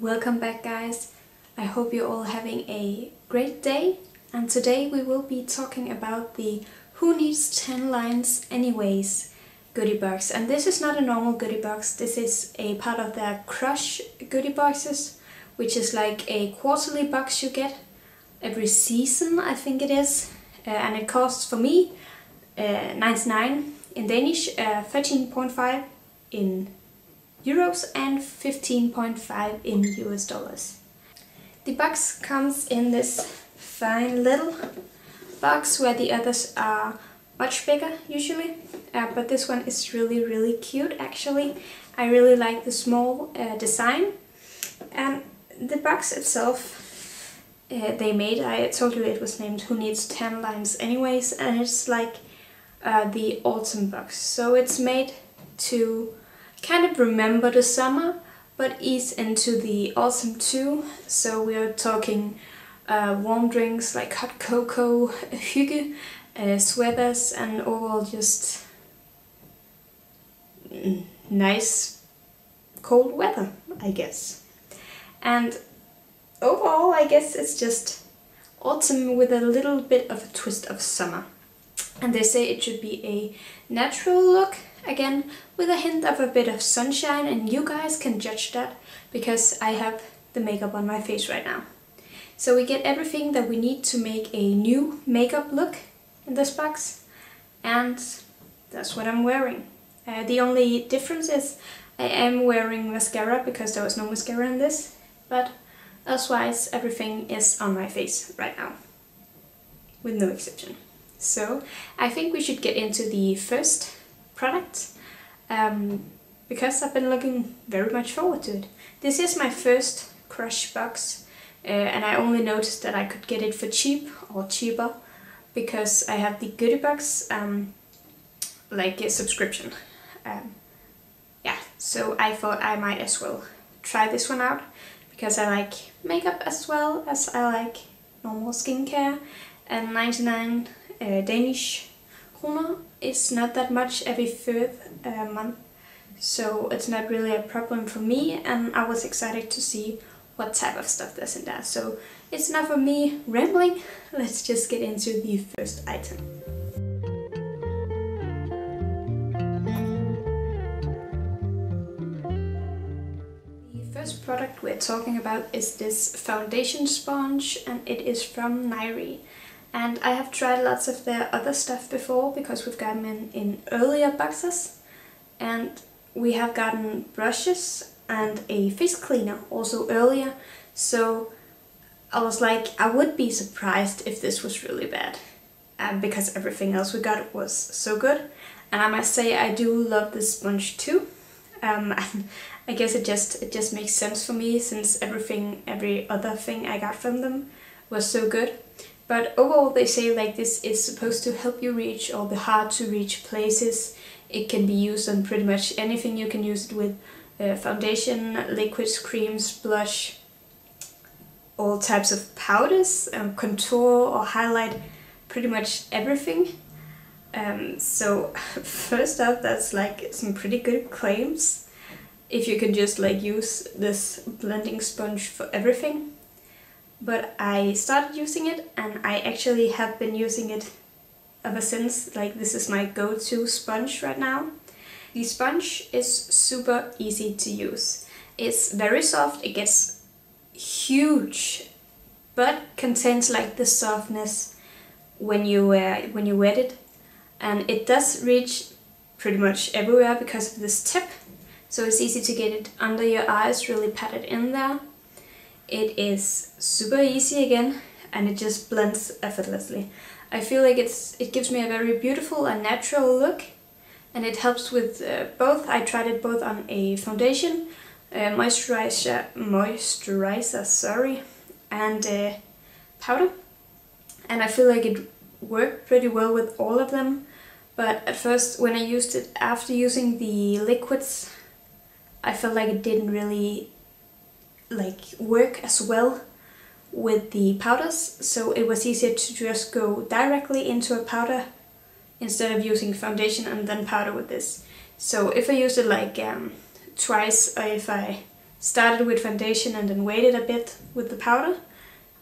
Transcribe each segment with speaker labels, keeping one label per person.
Speaker 1: Welcome back guys. I hope you're all having a great day. And today we will be talking about the Who Needs Tanlines Anyways Goodiebox. And this is not a normal Goodiebox, this is a part of their Crush Goodieboxes which is like a quarterly box you get every season I think it is. Uh, and it costs for me uh, 99 in Danish, uh, 13.5 in euros and 15.5 in US dollars. The box comes in this fine little box where the others are much bigger usually uh, but this one is really really cute actually. I really like the small uh, design and the box itself uh, they made, I told you it was named Who Needs Tanlines Anyways and it's like uh, the autumn box so it's made to kind of remember the summer but ease into the autumn too. So we are talking uh, warm drinks like hot cocoa, hygge, uh, sweaters and overall just nice cold weather, I guess. And overall I guess it's just autumn with a little bit of a twist of summer. And they say it should be a natural look again with a hint of a bit of sunshine and you guys can judge that because I have the makeup on my face right now. So we get everything that we need to make a new makeup look in this box and that's what I'm wearing. Uh, the only difference is I am wearing mascara because there was no mascara in this but elsewise everything is on my face right now with no exception. So I think we should get into the first product um, because I've been looking very much forward to it. This is my first Crush box uh, and I only noticed that I could get it for cheap or cheaper because I have the Goodiebox um, like a subscription. Um, yeah, so I thought I might as well try this one out because I like makeup as well as I like normal skincare and 99 uh, Danish kroner is not that much every third uh, month so it's not really a problem for me and I was excited to see what type of stuff there's in there. So it's enough of me rambling, let's just get into the first item. The first product we're talking about is this foundation sponge and it is from Niré. And I have tried lots of their other stuff before because we've gotten in, in earlier boxes. And we have gotten brushes and a face cleaner also earlier. So I was like, I would be surprised if this was really bad. Because everything else we got was so good. And I must say I do love this sponge too. Um, I guess it just it just makes sense for me since everything, every other thing I got from them was so good. But overall they say like this is supposed to help you reach all the hard to reach places. It can be used on pretty much anything you can use it with. Uh, foundation, liquids, creams, blush, all types of powders, um, contour or highlight, pretty much everything. Um, so first up that's like some pretty good claims if you can just like use this blending sponge for everything but I started using it and I actually have been using it ever since. Like this is my go-to sponge right now. The sponge is super easy to use. It's very soft, it gets huge but contains like the softness when you uh, when you wet it and it does reach pretty much everywhere because of this tip so it's easy to get it under your eyes really pat it in there it is super easy again and it just blends effortlessly. I feel like it's it gives me a very beautiful and natural look and it helps with uh, both. I tried it both on a foundation, uh, moisturizer, moisturizer, sorry, and uh, powder. And I feel like it worked pretty well with all of them. But at first, when I used it after using the liquids, I felt like it didn't really like work as well with the powders so it was easier to just go directly into a powder instead of using foundation and then powder with this. So if I used it like um, twice or if I started with foundation and then waited a bit with the powder,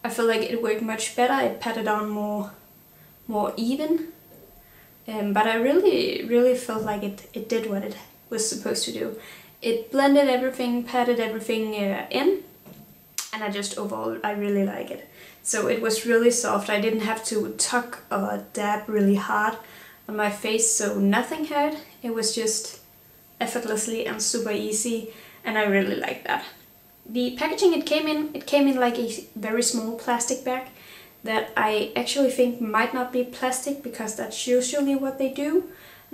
Speaker 1: I feel like it worked much better. It patted on more, more even. Um, but I really, really felt like it, it did what it was supposed to do. It blended everything, patted everything uh, in, and I just overall, I really like it. So it was really soft. I didn't have to tuck or dab really hard on my face, so nothing hurt. It was just effortlessly and super easy, and I really like that. The packaging it came in, it came in like a very small plastic bag that I actually think might not be plastic because that's usually what they do.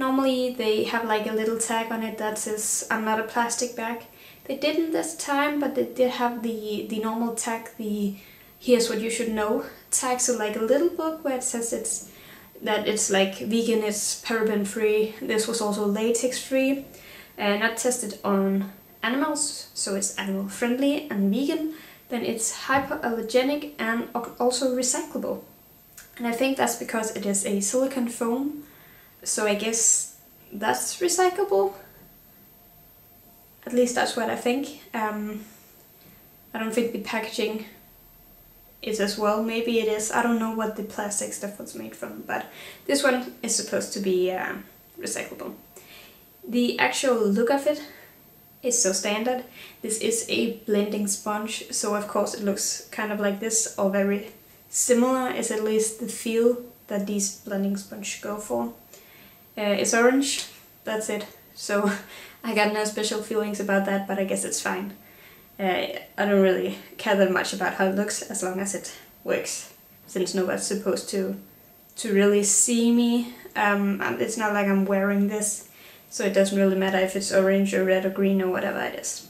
Speaker 1: Normally they have like a little tag on it that says I'm not a plastic bag. They didn't this time, but they did have the, the normal tag, the here's what you should know tag, so like a little book where it says it's that it's like vegan, it's paraben free, this was also latex free, and not tested on animals, so it's animal friendly and vegan, then it's hypoallergenic and also recyclable. And I think that's because it is a silicone foam, so I guess that's recyclable. At least that's what I think. Um, I don't think the packaging is as well. Maybe it is. I don't know what the plastic stuff was made from, but this one is supposed to be uh, recyclable. The actual look of it is so standard. This is a blending sponge, so of course it looks kind of like this or very similar is at least the feel that these blending sponge go for. Uh, it's orange, that's it. So I got no special feelings about that, but I guess it's fine. Uh, I don't really care that much about how it looks as long as it works, since nobody's supposed to to really see me. Um, it's not like I'm wearing this so it doesn't really matter if it's orange or red or green or whatever it is.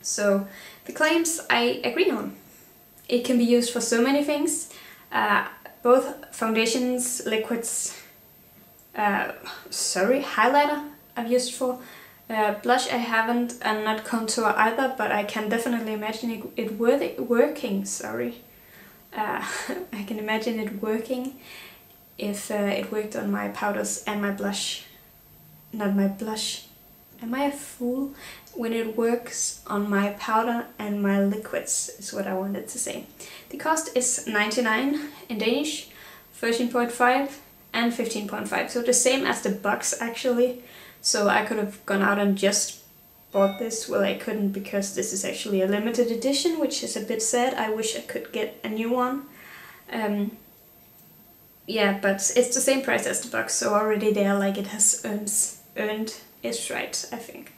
Speaker 1: So the claims I agree on. It can be used for so many things, uh, both foundations, liquids, uh, sorry, highlighter I've used for, uh, blush I haven't and not contour either, but I can definitely imagine it, it working, sorry. Uh, I can imagine it working if uh, it worked on my powders and my blush not my blush. Am I a fool? When it works on my powder and my liquids is what I wanted to say. The cost is 99 in Danish, 13.5 and 15.5. So the same as the box actually. So I could have gone out and just bought this. Well, I couldn't because this is actually a limited edition, which is a bit sad. I wish I could get a new one. Um, yeah, but it's the same price as the box, so already there, like it has earned earned its right, I think.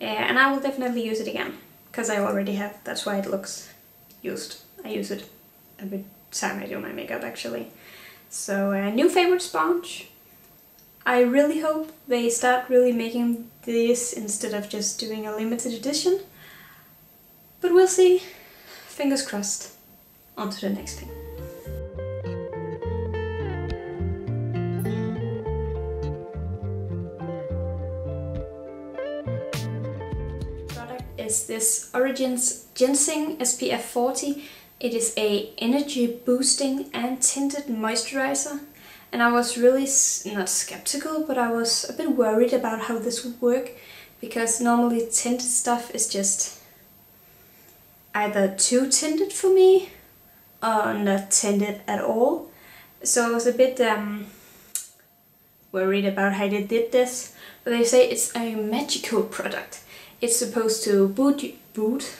Speaker 1: Uh, and I will definitely use it again, because I already have, that's why it looks used. I use it every time I do my makeup actually. So uh, new favorite sponge. I really hope they start really making this instead of just doing a limited edition. But we'll see. Fingers crossed. On to the next thing. Product is this Origins GinZing SPF 40. It is a energy boosting and tinted moisturizer and I was really not skeptical but I was a bit worried about how this would work because normally tinted stuff is just either too tinted for me or not tinted at all. So I was a bit um, worried about how they did this but they say it's a magical product it's supposed to boot boot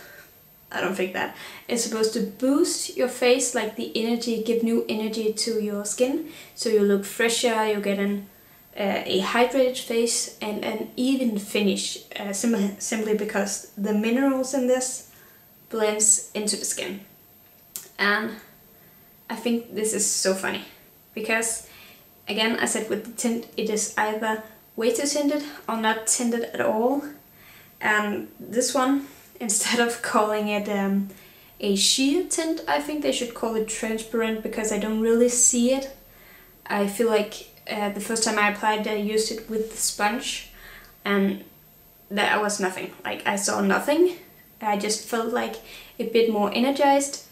Speaker 1: I don't think that. It's supposed to boost your face, like the energy, give new energy to your skin. So you look fresher, you get an, uh, a hydrated face and an even finish. Uh, simply, simply because the minerals in this blends into the skin. And I think this is so funny. Because, again, I said with the tint, it is either way too tinted or not tinted at all and this one, instead of calling it um, a sheer tint, I think they should call it transparent because I don't really see it. I feel like uh, the first time I applied it, I used it with the sponge and there was nothing. Like I saw nothing. I just felt like a bit more energized.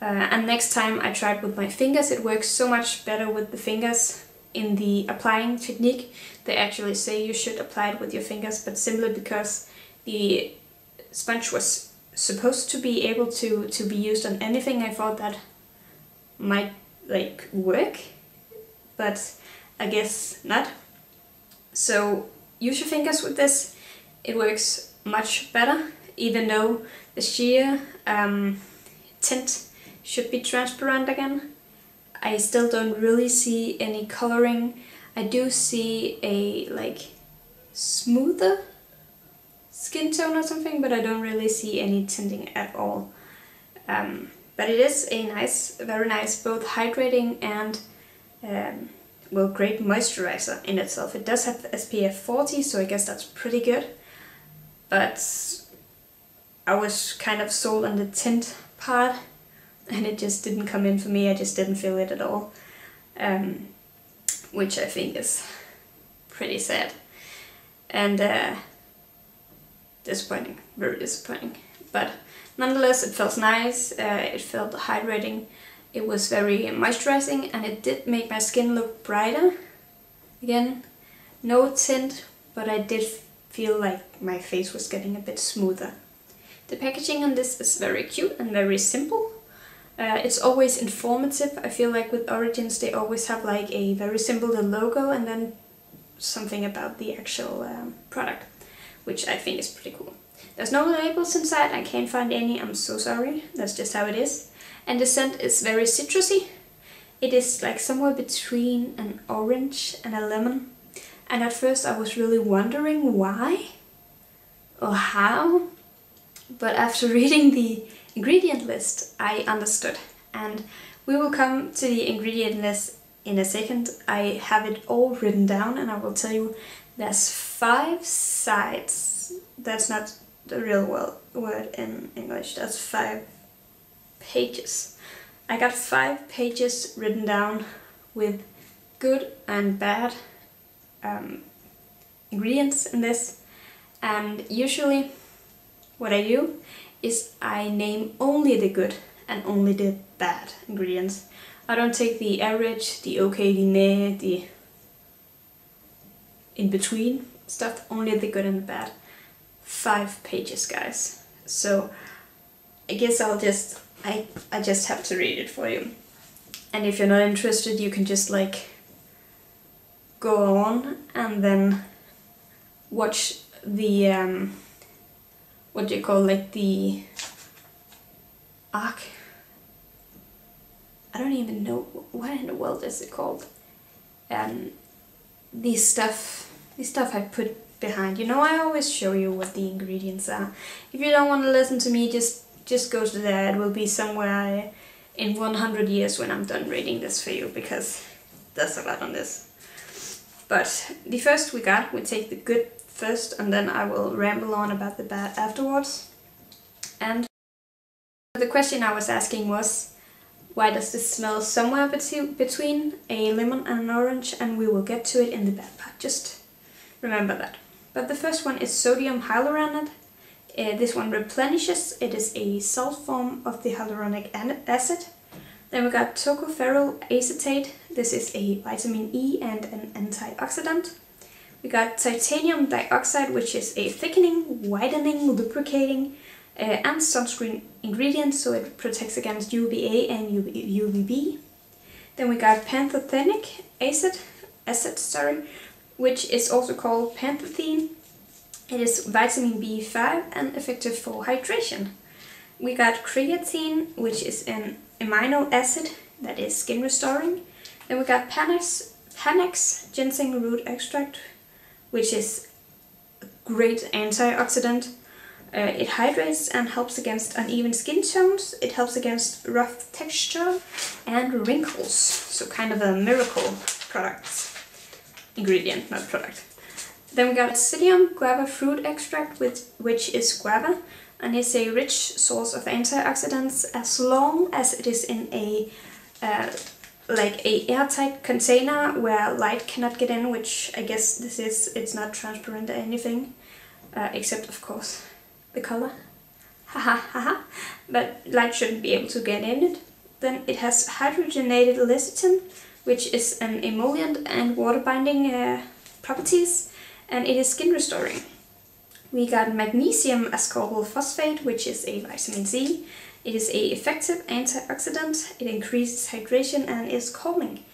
Speaker 1: Uh, and next time I tried with my fingers, it works so much better with the fingers in the applying technique. They actually say you should apply it with your fingers, but simply because the sponge was supposed to be able to, to be used on anything, I thought that might like work, but I guess not. So use your fingers with this. It works much better, even though the sheer um, tint should be transparent again. I still don't really see any coloring. I do see a like smoother skin tone or something, but I don't really see any tinting at all. Um, but it is a nice, very nice, both hydrating and um, well, great moisturizer in itself. It does have SPF 40, so I guess that's pretty good. But I was kind of sold on the tint part and it just didn't come in for me. I just didn't feel it at all. Um, which I think is pretty sad. And uh, disappointing, very disappointing. But nonetheless, it felt nice, uh, it felt hydrating, it was very moisturizing, and it did make my skin look brighter. Again, no tint, but I did feel like my face was getting a bit smoother. The packaging on this is very cute and very simple. Uh, it's always informative. I feel like with Origins they always have like a very simple logo and then something about the actual um, product, which I think is pretty cool. There's no labels inside, I can't find any, I'm so sorry, that's just how it is. And the scent is very citrusy. It is like somewhere between an orange and a lemon. And at first I was really wondering why or how, but after reading the ingredient list I understood and we will come to the ingredient list in a second. I have it all written down and I will tell you there's five sides. That's not the real word in English. That's five pages. I got five pages written down with good and bad um, ingredients in this and usually what I do is I name only the good and only the bad ingredients. I don't take the average, the okay, the meh, the in between stuff, only the good and the bad. Five pages, guys. So I guess I'll just, I, I just have to read it for you. And if you're not interested, you can just like go on and then watch the, um, what do you call like the arc I don't even know what in the world is it called. Um, these stuff, these stuff I put behind. You know, I always show you what the ingredients are. If you don't want to listen to me, just just go to there. It will be somewhere in 100 years when I'm done reading this for you because there's a lot on this. But the first we got, we take the good first and then I will ramble on about the bad afterwards. And the question I was asking was, why does this smell somewhere between a lemon and an orange and we will get to it in the bad part, just remember that. But the first one is sodium hyaluronate. Uh, this one replenishes, it is a salt form of the hyaluronic acid. Then we got tocopherol acetate, this is a vitamin E and an antioxidant. We got titanium dioxide, which is a thickening, widening, lubricating, uh, and sunscreen ingredients so it protects against UVA and UVB. Then we got pantothenic acid, acid sorry, which is also called pantothenol. It is vitamin B5 and effective for hydration. We got creatine, which is an amino acid that is skin restoring. Then we got Panax, Panax ginseng root extract, which is a great antioxidant uh, it hydrates and helps against uneven skin tones. It helps against rough texture and wrinkles. So kind of a miracle product. Ingredient, not product. Then we got Psidium guava fruit extract, with, which is guava and is a rich source of antioxidants as long as it is in a uh, like a airtight container where light cannot get in, which I guess this is, it's not transparent or anything, uh, except of course the color. But light shouldn't be able to get in it. Then it has hydrogenated lecithin, which is an emollient and water binding uh, properties, and it is skin restoring. We got magnesium ascorbyl phosphate, which is a vitamin C. It is a effective antioxidant, it increases hydration and is calming.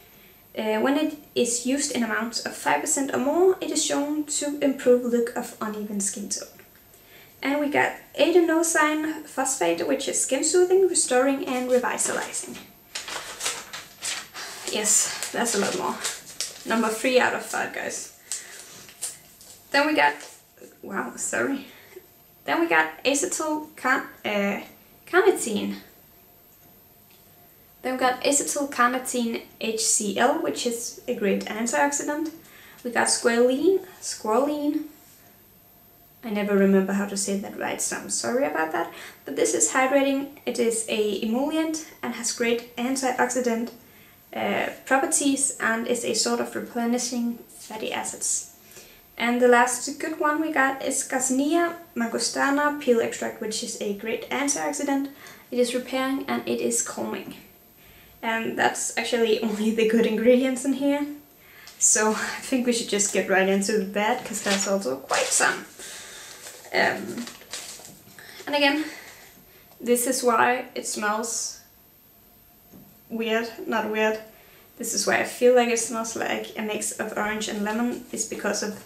Speaker 1: Uh, when it is used in amounts of 5% or more, it is shown to improve look of uneven skin tone. And we got adenosine phosphate, which is skin soothing, restoring and revitalizing. Yes, that's a lot more. Number three out of five, guys. Then we got, wow, sorry. Then we got acetyl uh, carnitine. Then we got acetyl carnitine HCl, which is a great antioxidant. We got squalene, squalene. I never remember how to say that right, so I'm sorry about that. But this is hydrating, it is a emollient and has great antioxidant uh, properties and is a sort of replenishing fatty acids. And the last good one we got is Garcinia mangostana peel extract, which is a great antioxidant. It is repairing and it is calming. And that's actually only the good ingredients in here. So I think we should just get right into the bad, because there's also quite some. Um, and again, this is why it smells weird, not weird. This is why I feel like it smells like a mix of orange and lemon. It's because of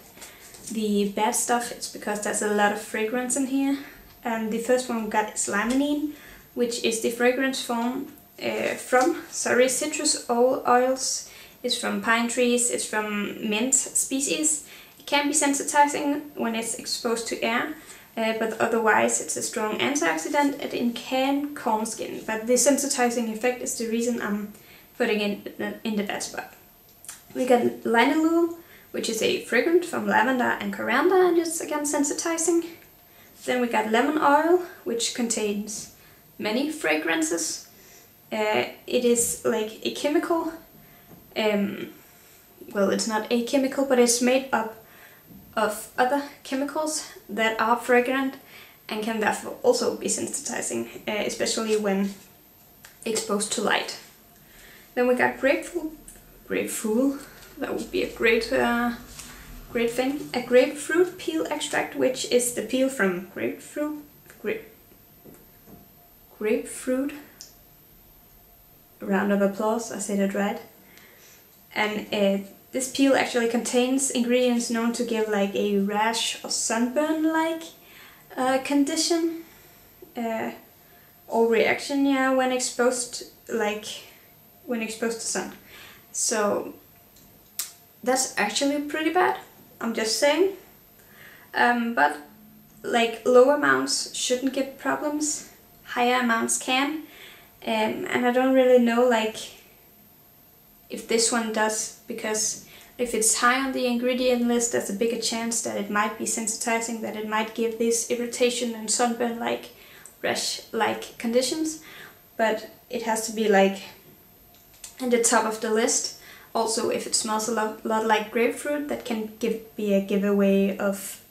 Speaker 1: the bad stuff. It's because there's a lot of fragrance in here. And the first one we got is limonene, which is the fragrance form uh, from, sorry, citrus oil oils. It's from pine trees, it's from mint species. It can be sensitizing when it's exposed to air, uh, but otherwise it's a strong antioxidant and it can calm skin. But the sensitizing effect is the reason I'm putting it in the bad spot. We got linalool, which is a fragrant from lavender and coriander and it's again sensitizing. Then we got lemon oil, which contains many fragrances. Uh, it is like a chemical, um, well it's not a chemical, but it's made up of other chemicals that are fragrant and can therefore also be sensitizing, uh, especially when exposed to light. Then we got grapefruit, grapefruit, that would be a great, uh, great thing. A grapefruit peel extract, which is the peel from grapefruit, grape, grapefruit. A round of applause, I said it right. And uh, this peel actually contains ingredients known to give like a rash or sunburn-like uh, condition uh, or reaction, yeah, when exposed, like when exposed to sun. So that's actually pretty bad. I'm just saying. Um, but like low amounts shouldn't give problems. Higher amounts can. Um, and I don't really know like if this one does because if it's high on the ingredient list there's a bigger chance that it might be sensitizing, that it might give this irritation and sunburn like rash like conditions but it has to be like in the top of the list. Also if it smells a lot, lot like grapefruit that can give be a giveaway of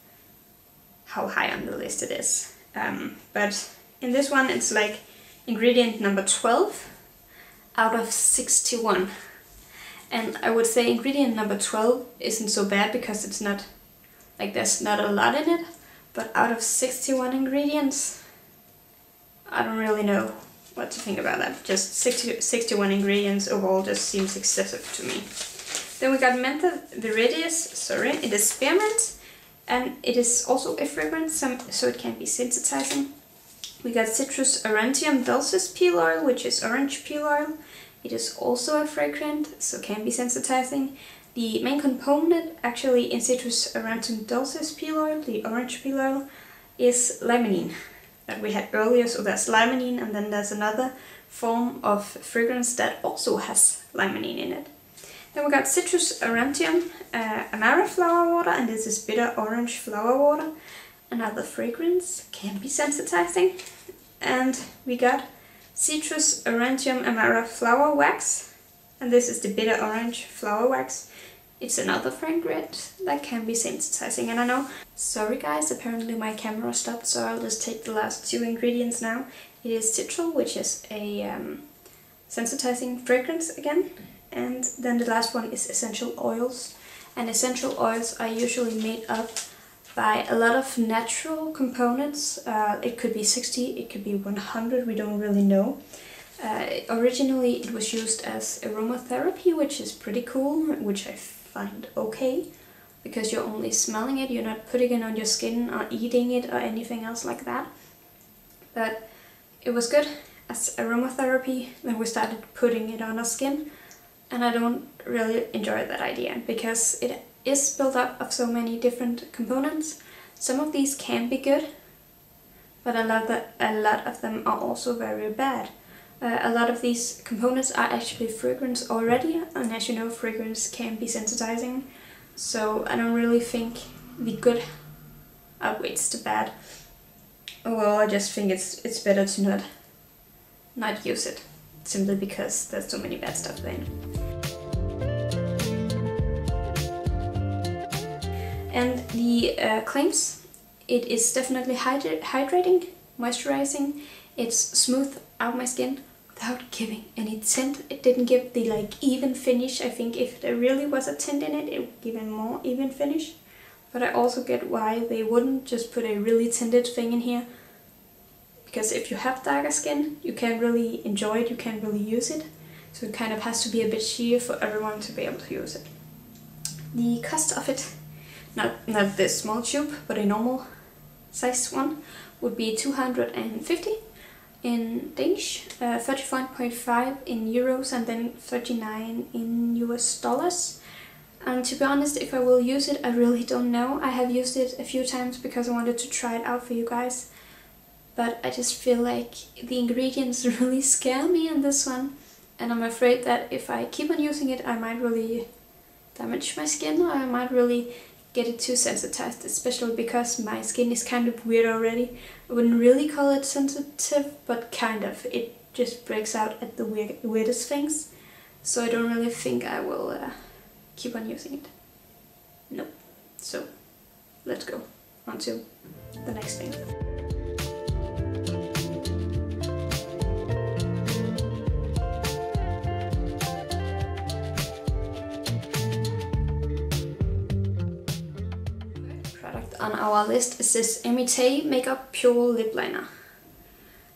Speaker 1: how high on the list it is. Um, but in this one it's like ingredient number 12 out of 61 and I would say ingredient number 12 isn't so bad because it's not, like there's not a lot in it, but out of 61 ingredients, I don't really know what to think about that. Just 60, 61 ingredients overall just seems excessive to me. Then we got Mentha viridis, sorry, it is spearmint, and it is also a fragrance, so it can be sensitizing. We got Citrus aurantium dulcis peel oil, which is orange peel oil. It is also a fragrant, so can be sensitizing. The main component actually in Citrus aurantium dulcis peel oil, the orange peel oil, is limonene that we had earlier. So there's limonene and then there's another form of fragrance that also has limonene in it. Then we got Citrus aurantium uh, amara flower water and this is bitter orange flower water. Another fragrance, can be sensitizing. And we got Citrus Aurantium Amara Flower Wax. And this is the bitter orange flower wax. It's another fragrance that can be sensitizing and I know. Sorry guys, apparently my camera stopped so I'll just take the last two ingredients now. It is citral, which is a um, sensitizing fragrance again. And then the last one is essential oils. And essential oils are usually made up by a lot of natural components. Uh, it could be 60, it could be 100, we don't really know. Uh, originally it was used as aromatherapy, which is pretty cool, which I find okay, because you're only smelling it, you're not putting it on your skin or eating it or anything else like that. But it was good as aromatherapy, then we started putting it on our skin, and I don't really enjoy that idea, because it is built up of so many different components. Some of these can be good, but a lot, of, a lot of them are also very bad. Uh, a lot of these components are actually fragrance already, and as you know, fragrance can be sensitizing. So I don't really think the good outweighs the bad. Well, I just think it's it's better to not not use it, simply because there's so many bad stuff there. And the uh, claims, it is definitely hydrating, moisturizing, it's smooth out my skin, without giving any tint. It didn't give the like even finish. I think if there really was a tint in it, it would give more even finish. But I also get why they wouldn't just put a really tinted thing in here. Because if you have darker skin, you can't really enjoy it, you can't really use it. So it kind of has to be a bit sheer for everyone to be able to use it. The cost of it, not, not this small tube, but a normal size one, would be 250 in Danish, uh, 31.5 in euros and then 39 in US dollars. And to be honest, if I will use it, I really don't know. I have used it a few times because I wanted to try it out for you guys. But I just feel like the ingredients really scare me in this one. And I'm afraid that if I keep on using it, I might really damage my skin or I might really get it too sensitized, especially because my skin is kind of weird already. I wouldn't really call it sensitive, but kind of. It just breaks out at the weird, weirdest things. So I don't really think I will uh, keep on using it. Nope. So let's go on to the next thing. On our list is this Emité Makeup Pure Lip Liner.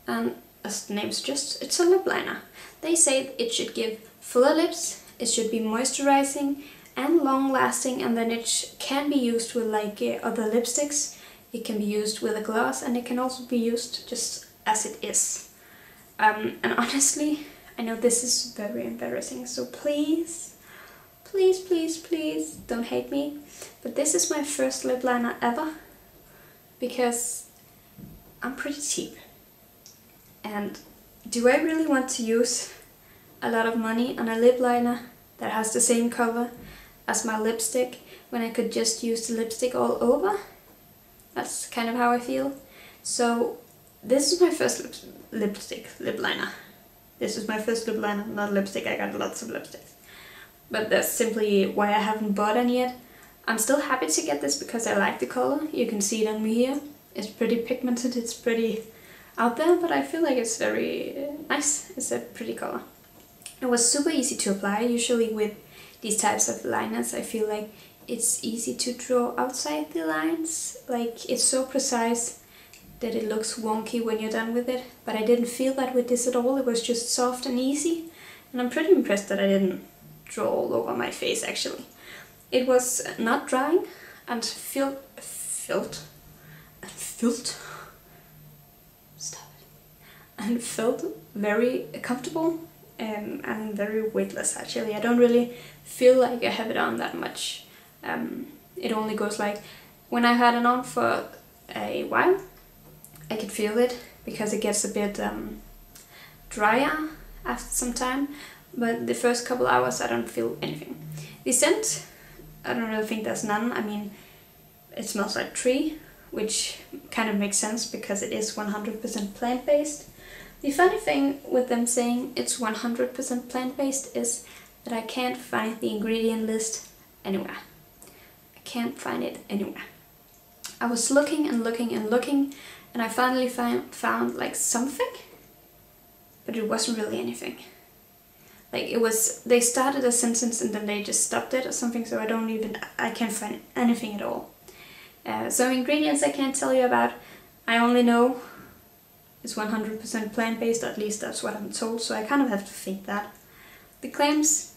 Speaker 1: And as the name suggests, it's a lip liner. They say it should give fuller lips, it should be moisturizing and long lasting and then it can be used with like uh, other lipsticks. It can be used with a gloss and it can also be used just as it is. Um, and honestly, I know this is very embarrassing, so please Please, please, please don't hate me. But this is my first lip liner ever because I'm pretty cheap. And do I really want to use a lot of money on a lip liner that has the same color as my lipstick when I could just use the lipstick all over? That's kind of how I feel. So this is my first lip lipstick, lip liner. This is my first lip liner, not lipstick, I got lots of lipsticks but that's simply why I haven't bought any yet. I'm still happy to get this because I like the color. You can see it on me here. It's pretty pigmented, it's pretty out there, but I feel like it's very uh, nice. It's a pretty color. It was super easy to apply. Usually with these types of liners, I feel like it's easy to draw outside the lines. Like it's so precise that it looks wonky when you're done with it. But I didn't feel that with this at all. It was just soft and easy. And I'm pretty impressed that I didn't draw all over my face actually. It was not drying and filled, filled, and filled, stop it, and felt very comfortable um, and very weightless actually. I don't really feel like I have it on that much. Um, it only goes like, when I had it on for a while, I could feel it because it gets a bit um, drier after some time but the first couple hours I don't feel anything. The scent, I don't really think there's none. I mean, it smells like tree, which kind of makes sense because it is 100% plant-based. The funny thing with them saying it's 100% plant-based is that I can't find the ingredient list anywhere. I can't find it anywhere. I was looking and looking and looking and I finally found, found like something, but it wasn't really anything like it was they started a sentence and then they just stopped it or something so I don't even I can't find anything at all Uh, so ingredients I can't tell you about. I only know it's 100% plant-based, at least that's what I'm told, so I kind of have to think that. The claims,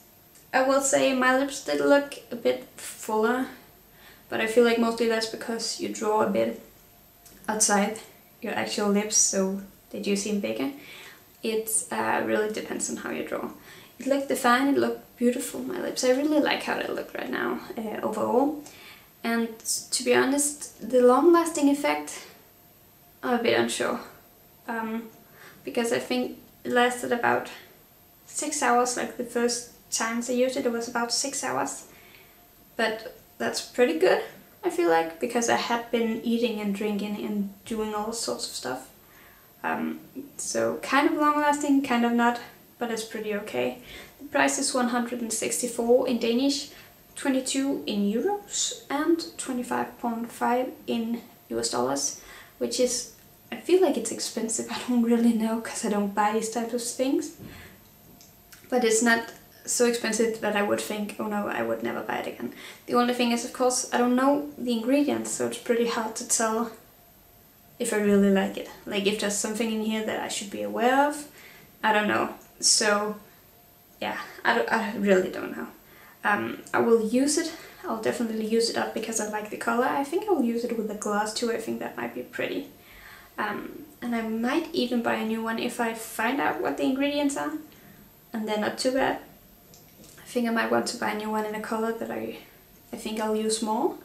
Speaker 1: I will say my lips did look a bit fuller, but I feel like mostly that's because you draw a bit outside your actual lips, so they do seem bigger. It uh, really depends on how you draw. It looked fine, it looked beautiful, my lips. I really like how they look right now, uh, overall. And to be honest, the long-lasting effect, I'm a bit unsure. Um, because I think it lasted about six hours, like the first times I used it, it was about six hours. But that's pretty good, I feel like, because I had been eating and drinking and doing all sorts of stuff. Um, so kind of long lasting, kind of not, but it's pretty okay. The price is 164 in Danish, 22 in euros and 25.5 in US dollars, which is, I feel like it's expensive, I don't really know because I don't buy these types of things. But it's not so expensive that I would think, oh no, I would never buy it again. The only thing is, of course, I don't know the ingredients, so it's pretty hard to tell if I really like it. Like if there's something in here that I should be aware of, I don't know. So yeah, I, I really don't know. Um, I will use it. I'll definitely use it up because I like the color. I think I will use it with the glass too. I think that might be pretty. Um, and I might even buy a new one if I find out what the ingredients are. And they're not too bad. I think I might want to buy a new one in a color that I, I think I'll use more.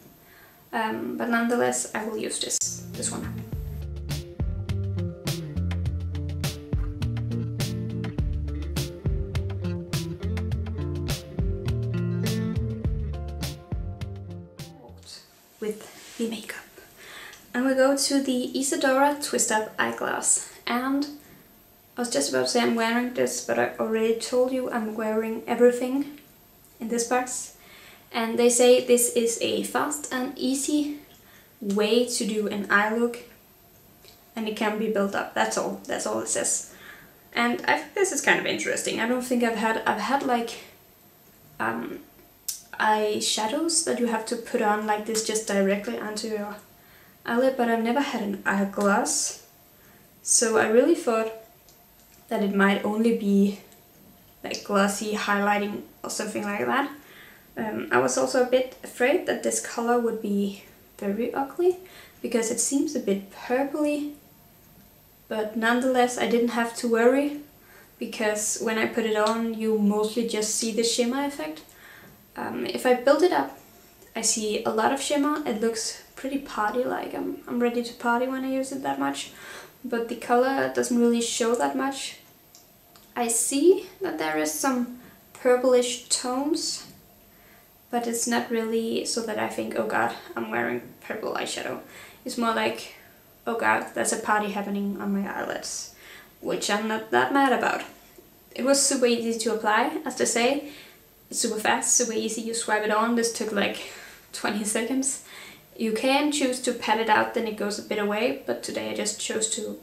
Speaker 1: Um, but nonetheless, I will use this, this one. Go to the Isadora Twist Up Eye Gloss. And I was just about to say I'm wearing this, but I already told you I'm wearing everything in this box. And they say this is a fast and easy way to do an eye look. And it can be built up, that's all, that's all it says. And I think this is kind of interesting. I don't think I've had, I've had like um, eye shadows that you have to put on like this just directly onto your eyelid, but I've never had an eyeglass. So I really thought that it might only be like glossy highlighting or something like that. Um, I was also a bit afraid that this color would be very ugly because it seems a bit purpley but nonetheless I didn't have to worry because when I put it on you mostly just see the shimmer effect um, if I build it up, I see a lot of shimmer. It looks pretty party-like. I'm, I'm ready to party when I use it that much. But the color doesn't really show that much. I see that there is some purplish tones, but it's not really so that I think, oh god, I'm wearing purple eyeshadow. It's more like, oh god, there's a party happening on my eyelids, which I'm not that mad about. It was super easy to apply, as to say, super fast, super easy. You swipe it on. This took like 20 seconds. You can choose to pat it out, then it goes a bit away, but today I just chose to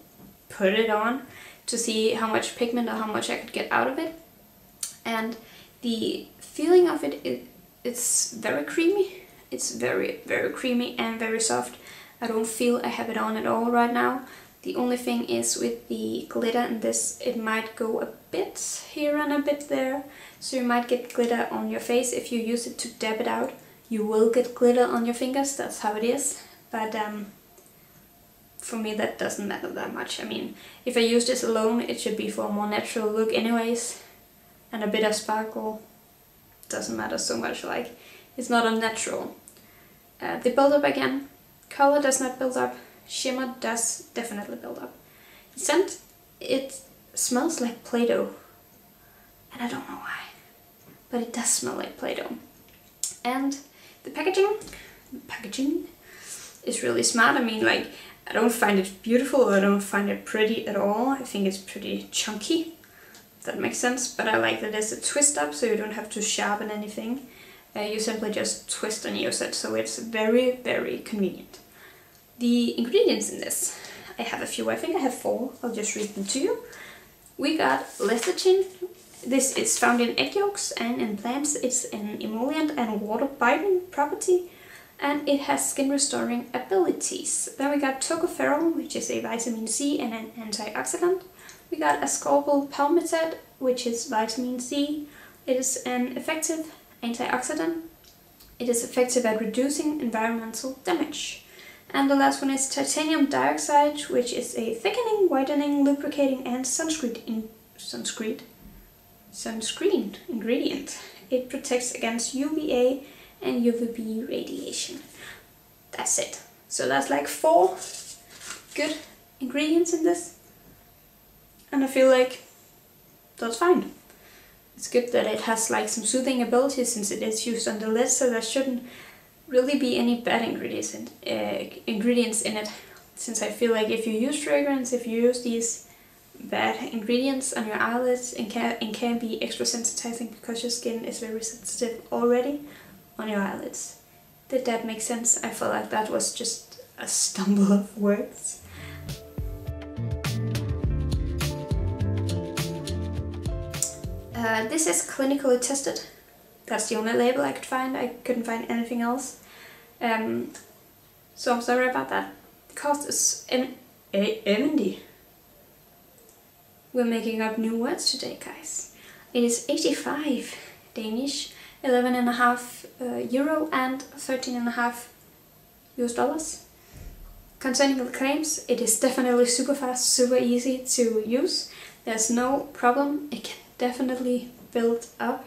Speaker 1: put it on to see how much pigment or how much I could get out of it. And the feeling of it, it it's very creamy. It's very, very creamy and very soft. I don't feel I have it on at all right now. The only thing is with the glitter and this, it might go a bit here and a bit there. So you might get glitter on your face if you use it to dab it out. You will get glitter on your fingers, that's how it is. But um, for me that doesn't matter that much. I mean, if I use this alone, it should be for a more natural look anyways. And a bit of sparkle doesn't matter so much, like, it's not unnatural. Uh, the build up again, color does not build up, shimmer does definitely build up. Scent, it smells like Play-Doh. And I don't know why. But it does smell like Play-Doh. And the packaging, the packaging is really smart. I mean, like, I don't find it beautiful I don't find it pretty at all. I think it's pretty chunky. That makes sense. But I like that there's a twist up so you don't have to sharpen anything. Uh, you simply just twist and use it. So it's very, very convenient. The ingredients in this, I have a few, I think I have four, I'll just read them to you. We got lecithin, this is found in egg yolks and in plants it's an emollient and water binding property and it has skin restoring abilities. Then we got tocopherol, which is a vitamin C and an antioxidant. We got ascorbyl palmitate, which is vitamin C. It is an effective antioxidant. It is effective at reducing environmental damage. And the last one is titanium dioxide, which is a thickening, whitening, lubricating and sunscreen, in, sunscreen, sunscreen ingredient. It protects against UVA and UVB radiation. That's it. So that's like four good ingredients in this. And I feel like that's fine. It's good that it has like some soothing abilities since it is used on the lid, so there shouldn't really be any bad ingredients in, uh, ingredients in it. Since I feel like if you use fragrance, if you use these bad ingredients on your eyelids, and can, it can be extra sensitizing because your skin is very sensitive already on your eyelids. Did that make sense? I felt like that was just a stumble of words. Uh, this is clinically tested. That's the only label I could find. I couldn't find anything else. Um, so I'm sorry about that. The cost is em evendy. We're making up new words today, guys. It is 85 Danish 11 and a half uh, euro and 13 and a half US dollars. Concerning the claims, it is definitely super fast, super easy to use. There's no problem. It can definitely build up.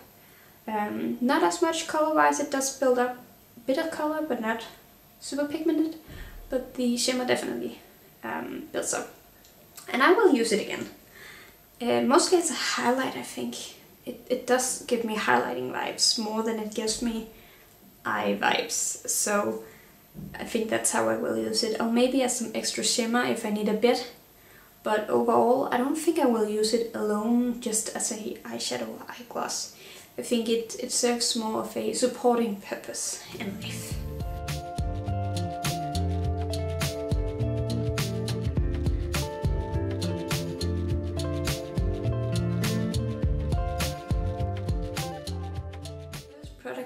Speaker 1: Um, not as much color-wise, it does build up a bit of color, but not super pigmented. But the shimmer definitely um, builds up. And I will use it again. Uh, mostly it's a highlight, I think it, it does give me highlighting vibes more than it gives me eye vibes. So I think that's how I will use it. Or maybe as some extra shimmer if I need a bit. But overall, I don't think I will use it alone just as a eyeshadow or eye gloss. I think it, it serves more of a supporting purpose in life.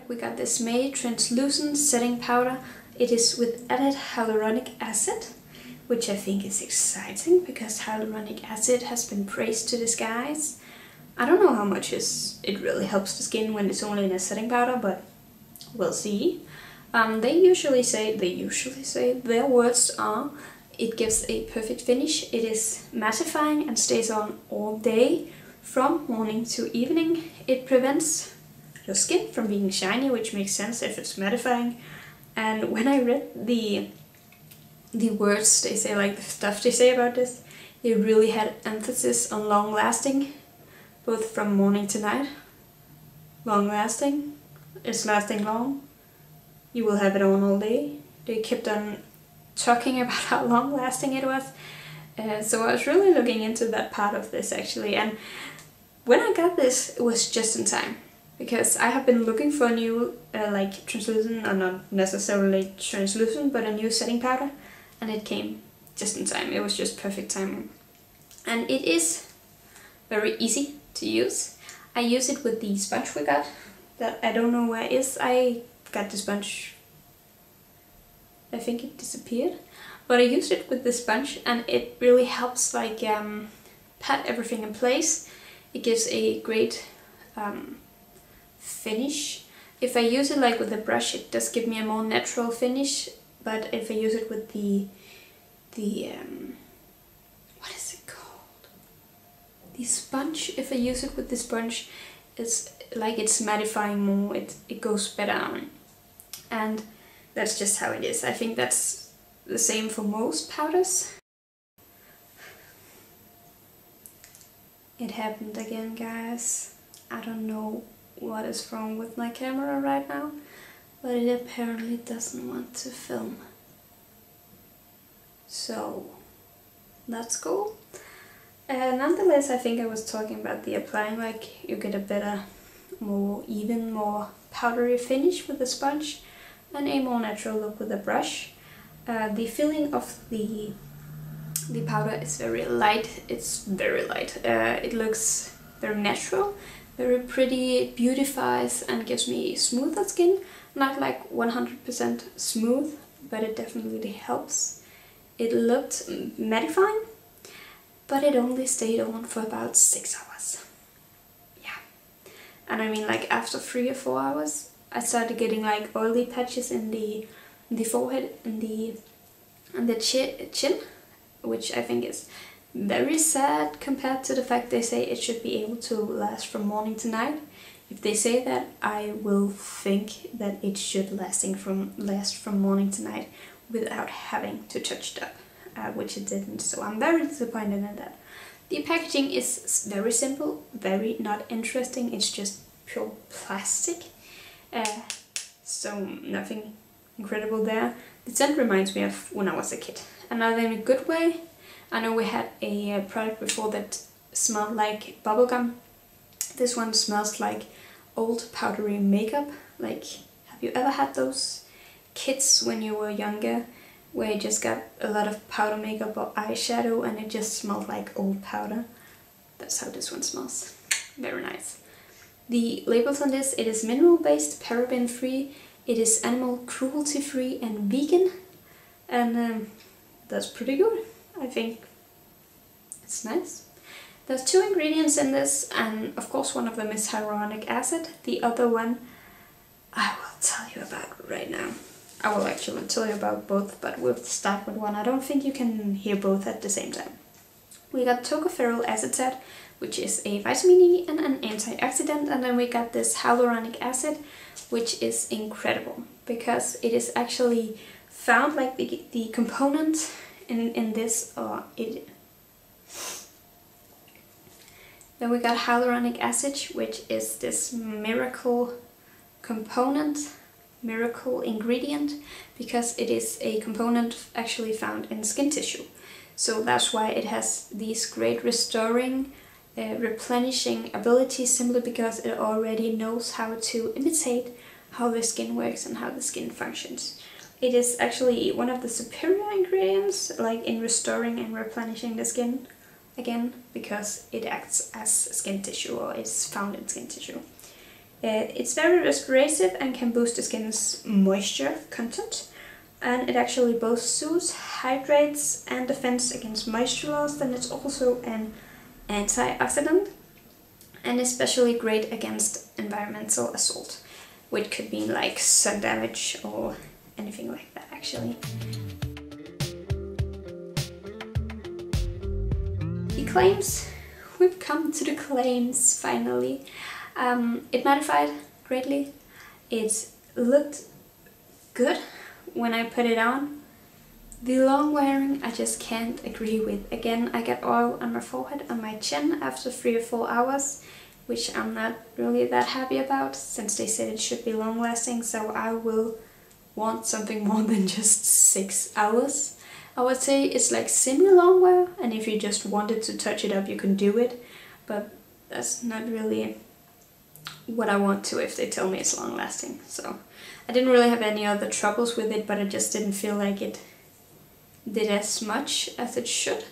Speaker 1: We got this MAYY Translucent Setting Powder. It is with added hyaluronic acid, which I think is exciting because hyaluronic acid has been praised to the skies. I don't know how much is it really helps the skin when it's only in a setting powder, but we'll see. Um, they usually say, they usually say, their words are, it gives a perfect finish, it is mattifying and stays on all day, from morning to evening. It prevents your skin from being shiny, which makes sense if it's mattifying. And when I read the the words they say, like the stuff they say about this, they really had emphasis on long lasting, both from morning to night. Long lasting, it's lasting long. You will have it on all day. They kept on talking about how long lasting it was. Uh, so I was really looking into that part of this actually and when I got this it was just in time because I have been looking for a new uh, like translucent or not necessarily translucent but a new setting powder and it came just in time. It was just perfect timing. And it is very easy to use. I use it with the sponge we got that I don't know where is. I got the sponge I think it disappeared. But I used it with the sponge and it really helps like um, pat everything in place. It gives a great um, finish. If I use it like with a brush, it does give me a more natural finish, but if I use it with the, the, um, what is it called? The sponge, if I use it with the sponge, it's like it's mattifying more, it, it goes better on. And that's just how it is. I think that's the same for most powders. It happened again, guys. I don't know what is wrong with my camera right now, but it apparently doesn't want to film. So, that's cool. Uh, nonetheless, I think I was talking about the applying, like you get a better, more even, more powdery finish with the sponge and a more natural look with the brush. Uh, the feeling of the the powder is very light, it's very light. Uh, it looks very natural very pretty, it beautifies and gives me smoother skin, Not like 100% smooth, but it definitely helps. It looked mattifying, but it only stayed on for about 6 hours. Yeah. And I mean like after 3 or 4 hours, I started getting like oily patches in the, the forehead and the, and the chi chin, which I think is very sad compared to the fact they say it should be able to last from morning to night. If they say that, I will think that it should lasting from last from morning to night without having to touch it up, uh, which it didn't. So I'm very disappointed in that. The packaging is very simple, very not interesting. It's just pure plastic, uh, so nothing incredible there. The scent reminds me of when I was a kid, and not in a good way, I know we had a uh, product before that smelled like bubblegum. This one smells like old powdery makeup. Like, have you ever had those kits when you were younger where you just got a lot of powder makeup or eyeshadow and it just smelled like old powder? That's how this one smells. Very nice. The labels on this, it is mineral based, paraben free, it is animal cruelty free and vegan and um, that's pretty good. I think it's nice. There's two ingredients in this and of course one of them is hyaluronic acid. The other one I will tell you about right now. I will actually tell you about both but we'll start with one. I don't think you can hear both at the same time. We got tocopherol acetate which is a vitamin E and an antioxidant and then we got this hyaluronic acid which is incredible because it is actually found like the, the component in, in this, or it... Then we got hyaluronic acid, which is this miracle component, miracle ingredient, because it is a component actually found in skin tissue. So that's why it has these great restoring, uh, replenishing abilities simply because it already knows how to imitate how the skin works and how the skin functions. It is actually one of the superior ingredients, like in restoring and replenishing the skin again, because it acts as skin tissue or is found in skin tissue. Uh, it's very restorative and can boost the skin's moisture content, and it actually both soothes, hydrates, and defends against moisture loss, and it's also an antioxidant, and especially great against environmental assault, which could be like sun damage or anything like that actually. The claims, we've come to the claims finally. Um, it mattified greatly, it looked good when I put it on. The long wearing I just can't agree with. Again, I get oil on my forehead, and my chin after three or four hours, which I'm not really that happy about since they said it should be long lasting, so I will want something more than just six hours. I would say it's like semi-long wear and if you just wanted to touch it up you can do it. But that's not really what I want to if they tell me it's long lasting so I didn't really have any other troubles with it but I just didn't feel like it did as much as it should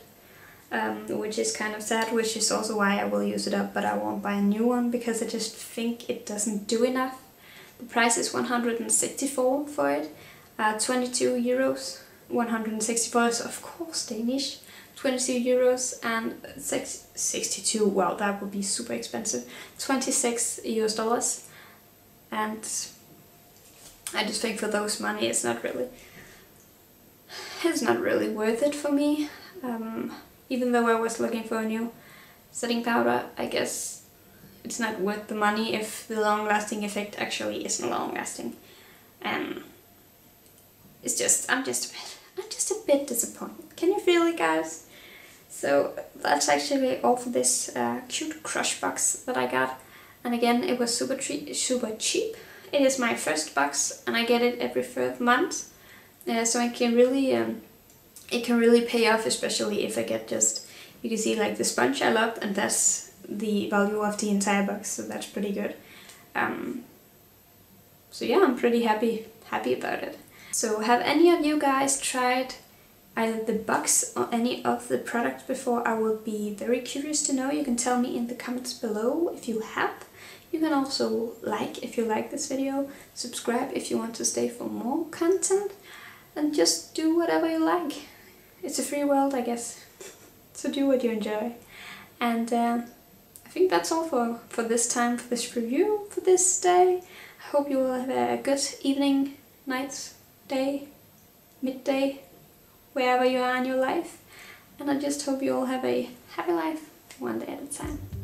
Speaker 1: um, which is kind of sad which is also why I will use it up but I won't buy a new one because I just think it doesn't do enough the price is 164 for it, uh, 22 euros. 164 is of course Danish. 22 euros and 62, well that would be super expensive. 26 US dollars. And I just think for those money it's not really it's not really worth it for me. Um, even though I was looking for a new setting powder, I guess it's not worth the money if the long-lasting effect actually isn't long-lasting. And it's just, I'm just a bit, I'm just a bit disappointed. Can you feel it, guys? So that's actually all for this uh, cute crush box that I got. And again, it was super, super cheap. It is my first box and I get it every third month. Uh, so I can really, um, it can really pay off, especially if I get just, you can see like the sponge I love and that's the value of the entire box, so that's pretty good. Um, so yeah, I'm pretty happy happy about it. So have any of you guys tried either the box or any of the products before? I would be very curious to know. You can tell me in the comments below if you have. You can also like if you like this video, subscribe if you want to stay for more content, and just do whatever you like. It's a free world, I guess. So do what you enjoy. And uh, think that's all for, for this time, for this review, for this day. I hope you will have a good evening, night, day, midday, wherever you are in your life. And I just hope you all have a happy life, one day at a time.